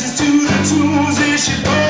dances to the tunes and she.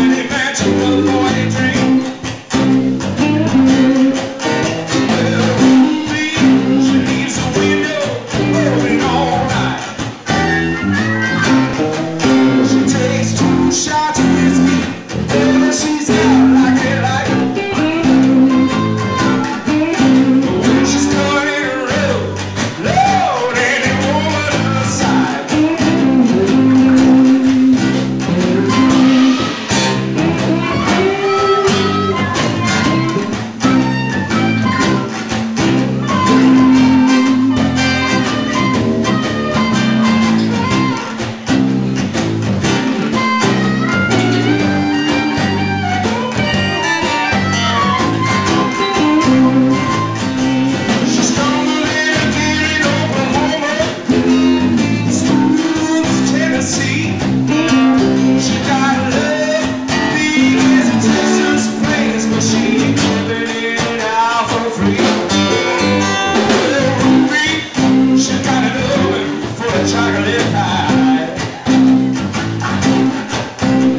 a chocolate pie.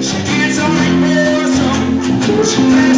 She gets only for.